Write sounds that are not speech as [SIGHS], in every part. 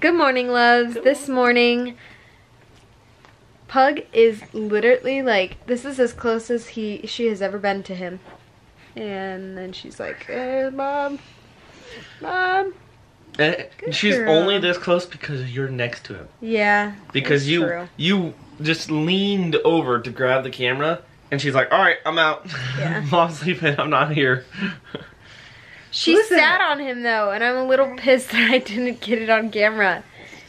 Good morning, loves. This morning, Pug is literally like, this is as close as he she has ever been to him. And then she's like, hey, mom, mom. And Good she's girl. only this close because you're next to him. Yeah. Because you true. you just leaned over to grab the camera, and she's like, "All right, I'm out. Yeah. [LAUGHS] Mom's sleeping. I'm not here." [LAUGHS] She Listen. sat on him though, and I'm a little pissed that I didn't get it on camera.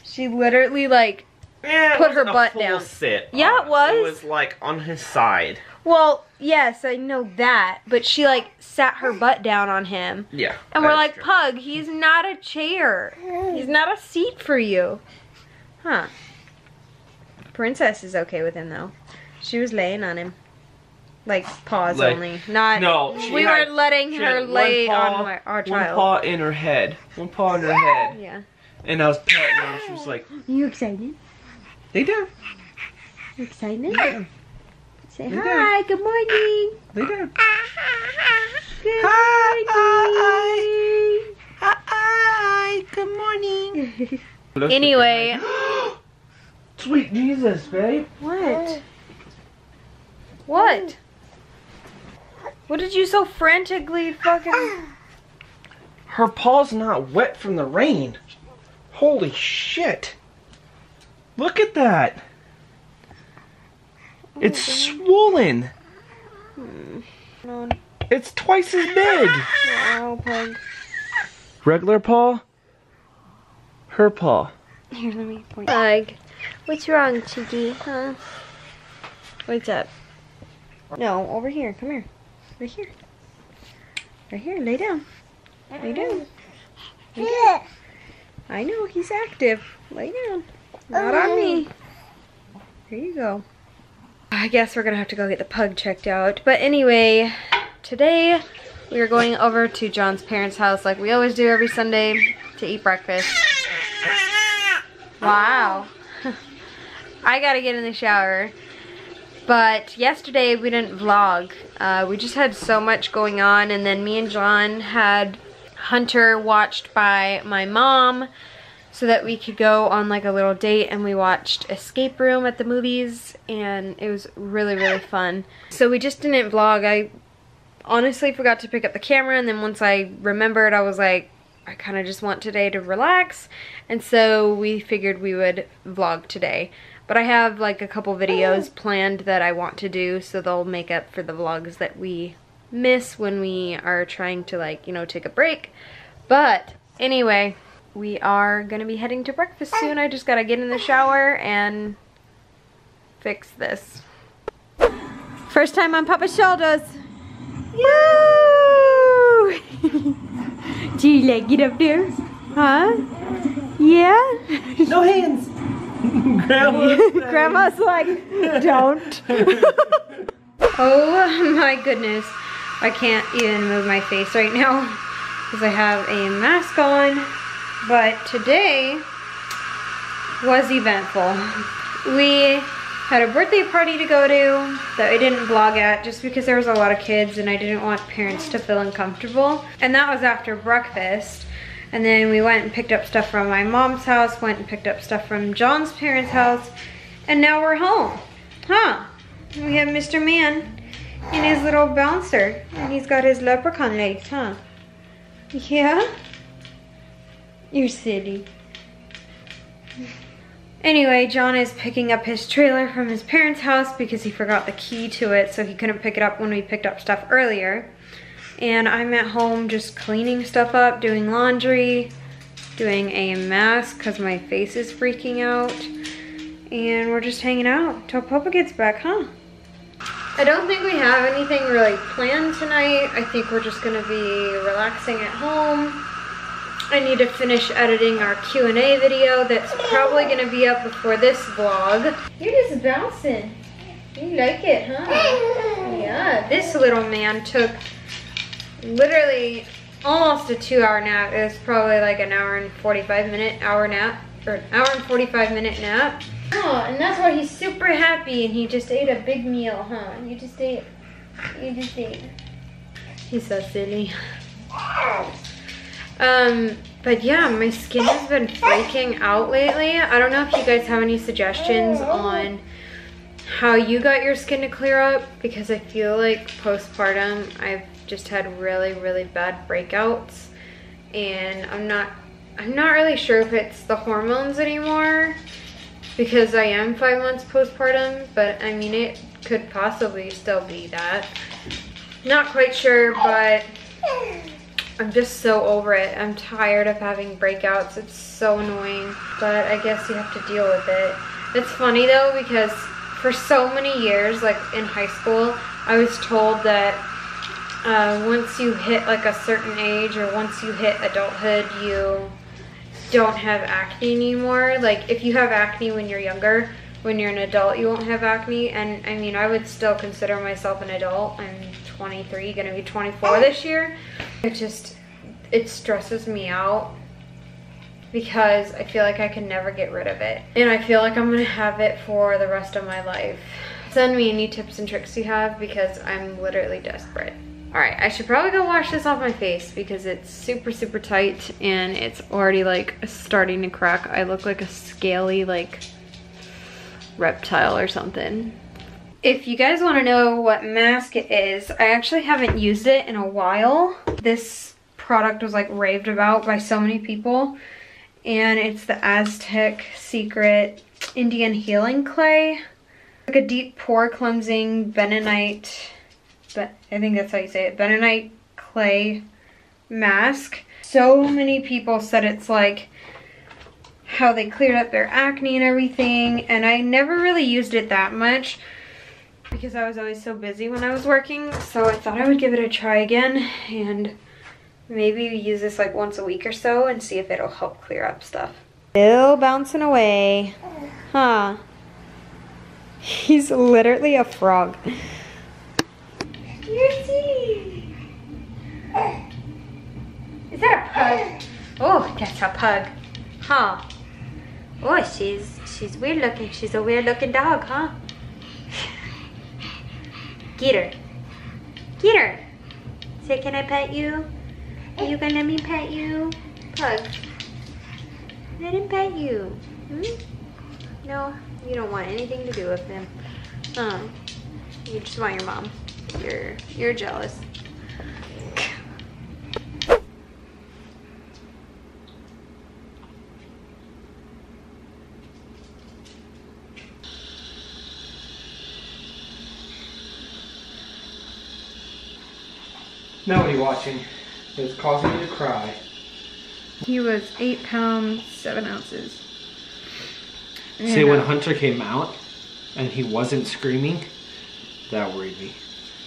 She literally like, Yeah, Put her butt full down. Sit Yeah, on it was. It was like on his side. well, yes, I know that, but she like sat her butt down on him. Yeah. And we're like, true. Pug, he's not a chair. He's not a seat for you. Huh. Princess is okay with him though. She was laying on him. Like paws Like- only. Not No, she we had- were letting she her lay paw- on my, our One paw in her head. One paw in her head. [GASPS] Yeah. And I was petting her, she was like, [GASPS] you excited? They do. You excited? lay down, Say Yeah. hi, good morning. lay down." Good Hi. morning. Hi. Good morning. [LAUGHS] Anyway. [GASPS] Sweet Jesus, babe. What? What? What did you so frantically fucking... [SIGHS] Her paw's not wet from the rain. Holy shit. Look at that. Oh it's swollen. No, It's twice as big. no, pug. Regular paw. Her paw. Here, let me point. Pug, what's wrong, Cheeky? Huh? What's up? No, over here. Come here. Right here. Right here. Lay down. Lay down. Lay down. I know he's active. Lay down. Not on me. Oh. There you go. I guess we're gonna have to go get the pug checked out. But anyway, today we are going over to John's parents' house like we always do every Sunday to eat breakfast. [LAUGHS] Wow. [LAUGHS] I gotta get in the shower. But yesterday we didn't vlog. Uh, we just had so much going on and then me and John had Hunter watched by my mom so that we could go on like a little date and we watched Escape Room at the movies and it was really really fun. So we just didn't vlog. I honestly forgot to pick up the camera and then once I remembered I was like I kind of just want today to relax and so we figured we would vlog today. But I have like a couple videos oh. planned that I want to do so they'll make up for the vlogs that we miss when we are trying to like, you know, take a break. But anyway, we are gonna be heading to breakfast soon. I just gotta get in the shower and fix this. First time on Papa's shoulders. Woo! [LAUGHS] Do you like it up there? Huh? Yeah? No hands. [LAUGHS] Grandma. [LAUGHS] Grandma's like, don't. [LAUGHS] oh my goodness. I can't even move my face right now because I have a mask on. But today was eventful. We had a birthday party to go to that I didn't vlog at just because there was a lot of kids and I didn't want parents to feel uncomfortable. And that was after breakfast. And then we went and picked up stuff from my mom's house, went and picked up stuff from John's parents' house, and now we're home. Huh. We have Mr. Man and his little bouncer. And he's got his leprechaun legs, huh? Yeah? You're silly. Anyway, John is picking up his trailer from his parents' house because he forgot the key to it, so he couldn't pick it up when we picked up stuff earlier. And I'm at home just cleaning stuff up, doing laundry, doing a mask because my face is freaking out. And we're just hanging out till Papa gets back, huh? I don't think we have anything really planned tonight. I think we're just gonna be relaxing at home. I need to finish editing our Q&A video that's probably gonna be up before this vlog. You're just bouncing. You like it, huh? [LAUGHS] Yeah, this little man took literally almost a two hour nap. It was probably like an hour and 45 minute hour nap. or an hour and 45 minute nap. Oh, and that's why he's super happy and he just ate a big meal, huh? You just ate, you just ate. He's so silly. Um, but yeah, my skin has been breaking out lately. I don't know if you guys have any suggestions on how you got your skin to clear up because I feel like postpartum I've just had really, really bad breakouts and I'm not I'm not really sure if it's the hormones anymore because I am five months postpartum, but I mean, it could possibly still be that. Not quite sure, but I'm just so over it. I'm tired of having breakouts. It's so annoying, but I guess you have to deal with it. It's funny though, because for so many years, like in high school, I was told that uh, once you hit like a certain age or once you hit adulthood, you don't have acne anymore. Like if you have acne when you're younger, when you're an adult, you won't have acne. And I mean, I would still consider myself an adult. I'm 23, gonna be 24 this year. It just, it stresses me out because I feel like I can never get rid of it. And I feel like I'm gonna have it for the rest of my life. Send me any tips and tricks you have because I'm literally desperate. All right, I should probably go wash this off my face because it's super, super tight and it's already like starting to crack. I look like a scaly like reptile or something. If you guys wanna know what mask it is, I actually haven't used it in a while. This product was like raved about by so many people and it's the Aztec Secret Indian Healing Clay. Like a deep pore cleansing bentonite but I think that's how you say it, bentonite clay mask. So many people said it's like how they cleared up their acne and everything, and I never really used it that much because I was always so busy when I was working, so I thought I would give it a try again, and maybe use this like once a week or so and see if it'll help clear up stuff. Still bouncing away. Huh. He's literally a frog. Is that a pug? Oh, that's a pug. Huh. Oh, she's she's weird looking. She's a weird looking dog, huh? Get her. Get her. Say, can I pet you? Are you gonna let me pet you? Pug. Let him pet you. Hmm? No, you don't want anything to do with him. Huh. You just want your mom. You're you're jealous. Nobody watching. It's causing me to cry. He was eight pounds, seven ounces. See, when uh, Hunter came out and he wasn't screaming, that worried me.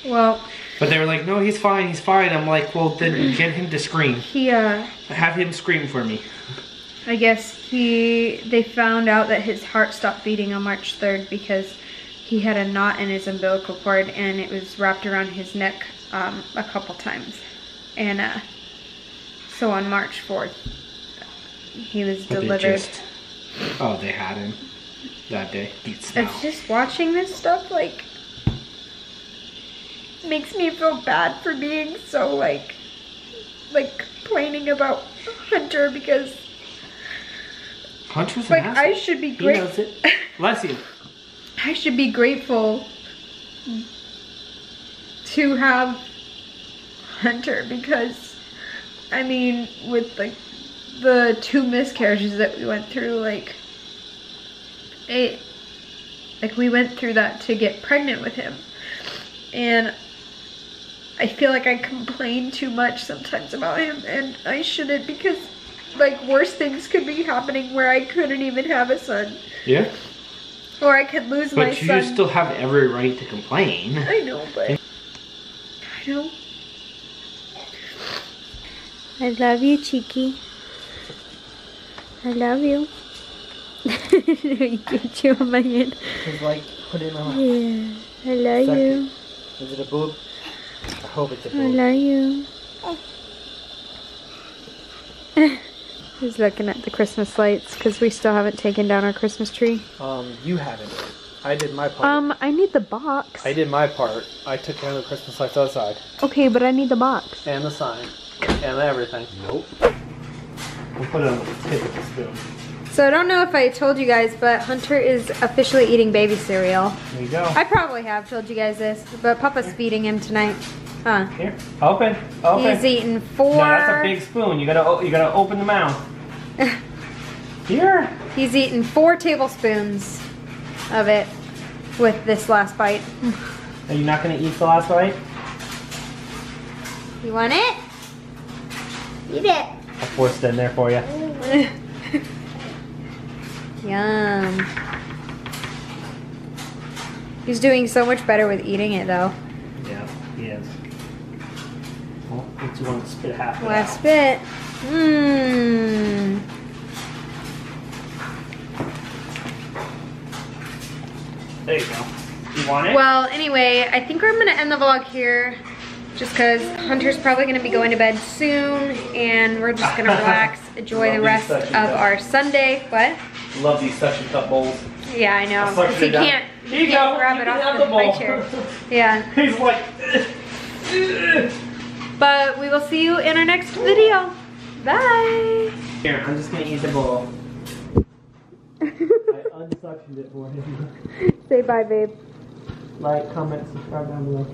Well, But they were like, no, he's fine, he's fine. I'm like, well, then get him to scream. he, uh, Have him scream for me. I guess he, they found out that his heart stopped beating on March 3rd because he had a knot in his umbilical cord and it was wrapped around his neck um, a couple times. And, uh, so on March 4th, he was But they delivered. just- oh, they had him that day. It's just watching this stuff like makes me feel bad for being so like like complaining about Hunter because Hunter's like. I should be He great knows it. Bless you. I should be grateful to have Hunter because I mean with like the two miscarriages that we went through like it like we went through that to get pregnant with him and I feel like I complain too much sometimes about him and I shouldn't because like worse things could be happening where I couldn't even have a son Yeah. or I could lose my son. But you still have every right to complain. I know, but I know. I love you, Cheeky. I love you. [LAUGHS] you can chew on my hand. It's like, put it in my. Yeah, I love Suck you. Is it a boob? I hope it's a a I boob. love you. [LAUGHS] He's looking at the Christmas lights because we still haven't taken down our Christmas tree. Um, you haven't. I did my part. Um, I need the box. I did my part. I took care of the Christmas lights outside. Okay, but I need the box. And the sign. And everything. Nope. We'll put it on the tip of the spoon. So I don't know if I told you guys, but Hunter is officially eating baby cereal. There you go. I probably have told you guys this, but Papa's feeding him tonight. Huh? Here. Open. Open. He's eating four. No, that's a big spoon. You gotta you gotta open the mouth. [LAUGHS] Here. He's eating four tablespoons of it with this last bite. Are you not gonna eat the last bite? You want it? Eat it. I forced it in there for you. [LAUGHS] Yum. He's doing so much better with eating it though. Yeah, he is. Well, what you want to spit half of Last bit. Mmm. There you go. You want it? Well, anyway, I think we're gonna end the vlog here. Just because Hunter's probably gonna be going to bed soon and we're just gonna [LAUGHS] relax, enjoy the rest of our Sunday. What? Love these suction cup bowls. Yeah, I know. I'll suction 'cause you can't, Here you you can't go. grab You it off the, the bowl. chair. [LAUGHS] Yeah. He's like. [LAUGHS] But we will see you in our next video. Bye. Here, I'm just gonna eat the bowl. [LAUGHS] I unsuctioned it for him. Say bye, babe. Like, comment, subscribe down below.